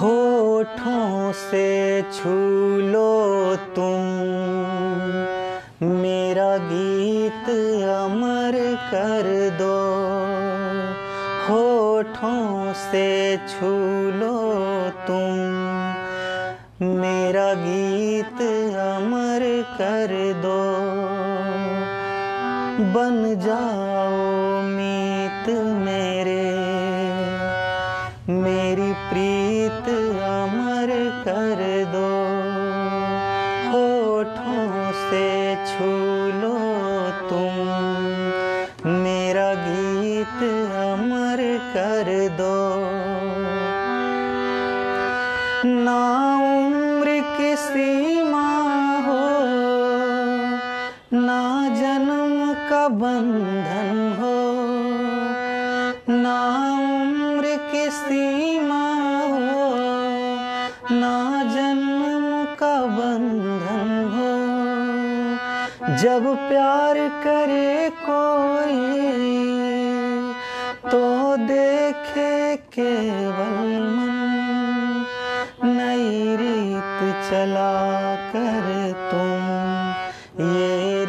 होठों से छू लो तुम। मेरा गीत अमर कर दो। होठों से छू लो तुम। मेरा गीत अमर कर दो। बन जाओ मीत मेरे। मेरी प्रीत छू लो तुम। मेरा गीत अमर कर दो। ना उम्र की सीमा हो, ना जन्म का बंधन हो। ना उम्र की सीमा हो, ना जन्म का बंधन जब प्यार करे कोई तो देखे केवल मन। नई रीत चला कर तुम ये